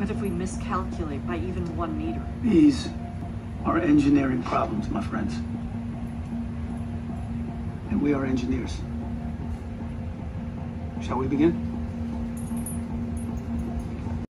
What if we miscalculate by even one meter? These are engineering problems, my friends. And we are engineers. Shall we begin?